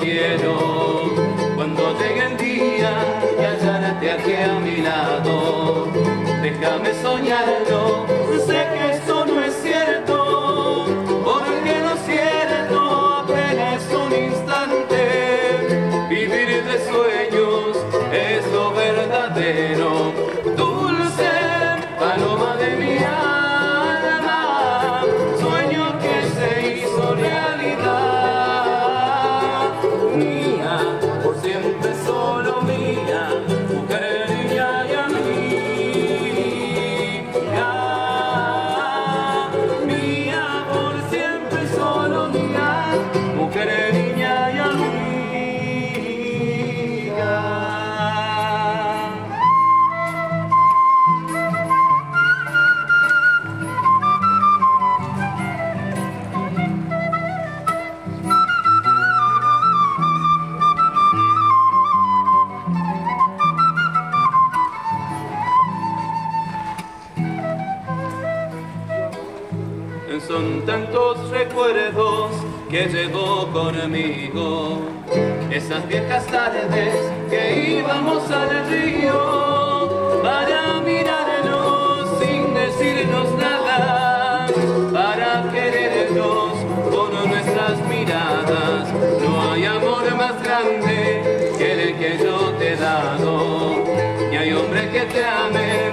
quiero cuando llegue el día y hallarte aquí a mi lado. Déjame soñarlo, Son tantos recuerdos que llevo conmigo. Esas viejas tardes que íbamos al río para mirarnos sin decirnos nada, para querernos con nuestras miradas. No hay amor más grande que el que yo te he dado, y hay hombre que te ame